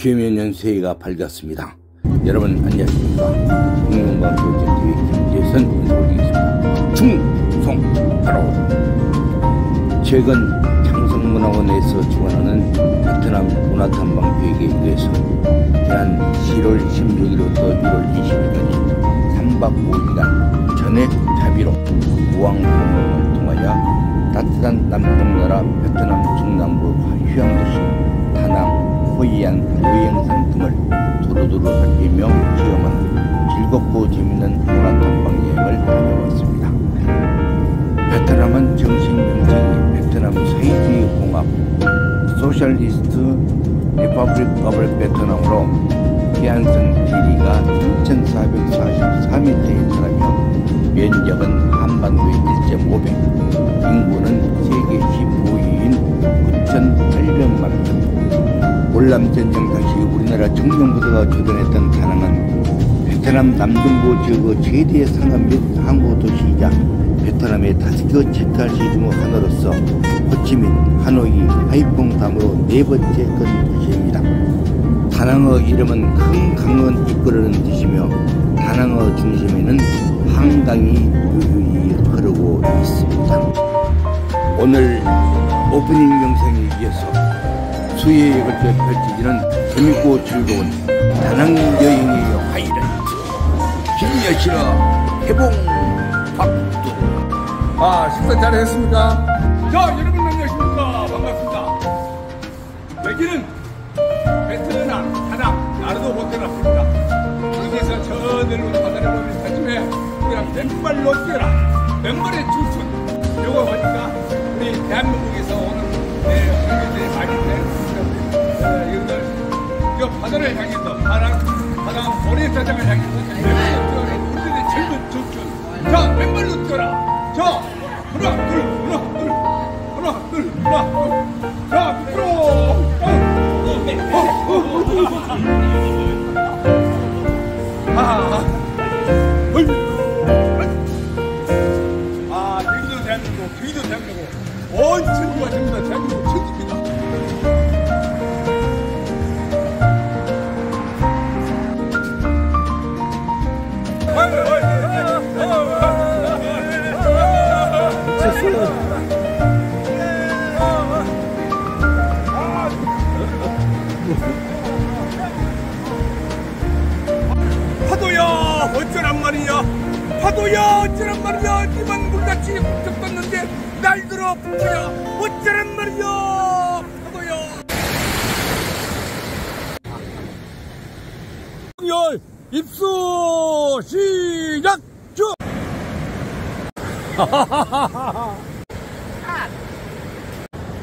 최면년 새해가 밝았습니다. 여러분 안녕하십니까. 공룡방송TV 김재선 인사드리겠습니다. 충성하로 최근 장성문화원에서 주관하는 베트남 문화탐방 계획에 의해서 지난 7월 16일부터 1월 20일까지 3박 5일간 전액 자비로 무왕항공을 통하여 따뜻한 남동나라 베트남 중남부 베트남은 정식 명칭이 베트남 사회주의 공화 Socialist Republic of Vietnam으로 해안선 길이가 3,443m에 달하며 면적은 한반도의 1.5배, 인구는 세계 15위인 9,800만 명. 월남전쟁 당시 우리나라 정령부대가 주둔했던 다낭은 베트남 남동부 지역의 최대 상업 및 항구 도시이자 베트남의 다섯 개 채탈시 중 하나로서 호치민, 하노이, 하이퐁 다음으로 네 번째 큰 도시입니다. 다낭의 이름은 큰 강은 이끌어는 뜻이며 다낭의 중심에는 한강이 유유히 흐르고 있습니다. 오늘 오프닝 영상에 이어서 수요일에 걸쳐 펼쳐지는 재밌고 즐거운 다낭 여행의 하이라이트 김여실아 해봉 박두 아, 식사 잘 했습니까? 자, 여러분 안녕하십니까? 반갑습니다. 여기는 베트남, 다낭, 나르도 호텔 앞입니다. 여기서 저 넓은 바다를 보는 사진에 그냥 맨발로 뛰어라. 맨발의 추천. 요거 보니까 우리 대한민국에서 오는 네, 관광객들이 많이 있네. 여기들, 이 바다를 향해서, 바람, 바람, 모래사장을 향해서. 우리들의 젊은 추천. 자, 맨발로 뛰어라. 파도야 어쩌란 말이야? 파도야 어쩌란 말이야? 니만 물같이 훌쩍 떴는데 날 들어 파도야 어쩌란 말이야? 파도야. 열 입수 시작! 쭉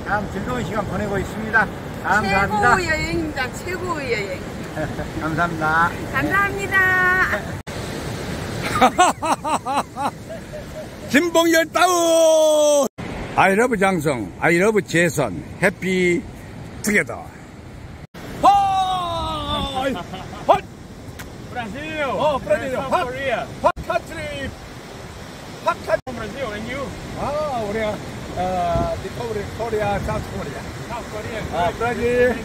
참 즐거운 시간 보내고 있습니다. 감사합니다. 최고 여행입니다. 최고 여행. 감사합니다. 감사합니다. 김봉열 다운 아이러브 장성 아이러브 재선 해피 투게더 하이 헛 Brasil. 어 브라질 South 핫 Korea. 핫카트리 핫카트 From Brazil and you? 아 우리가 어 리퍼블릭 코리아 사우스 코 리아 South Korea. 아 브라질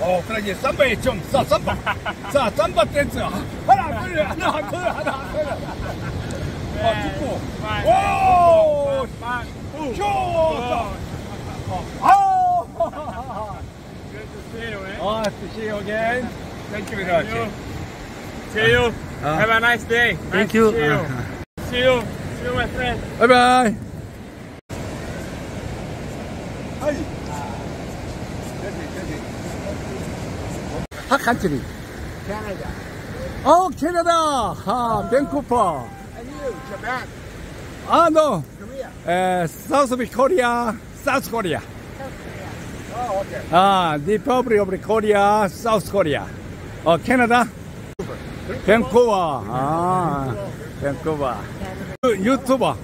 어 브라질 삼바에 좀싸 삼바 자 삼바 댄스 하나 둘 하나 둘 하나 둘 어, 축구. Five. 오! Five. Ooh. 쇼! Oh, 아우! good to see you, man. 아, to see you again. Thank you very See you. much. See you. Have a nice day. Nice Thank to you. See you. see you. See you, my friend. What country. 캐나다. 어, 캐나다. 아, 밴쿠버. 아, no. 에, South Korea, South Korea. 아, Republic of Korea, South Korea. 어, 캐나다? 밴쿠버. 아, 밴쿠버. 유- 유튜버.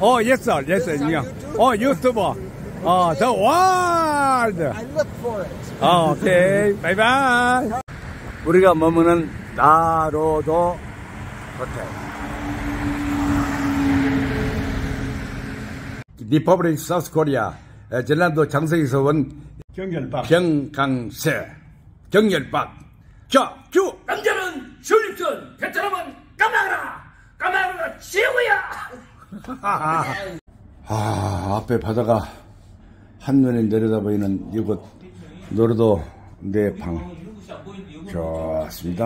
어, yes, sir. Yes, sir. 요. 어, 유튜버. 어, the world. I look for it. 어, 오케이. 바이바이. 우리가 머무는 나로도 호텔. 리퍼블릭 사우스 코리아 에, 전라도 장성에서 온 경결밥. 병강세 정열박. 자, 큐! 남자는 전립선, 베트남은 까마라! 까마라가 최고야! 아, 앞에 바다가 한눈에 내려다 보이는 이곳 노르도 내방 좋습니다.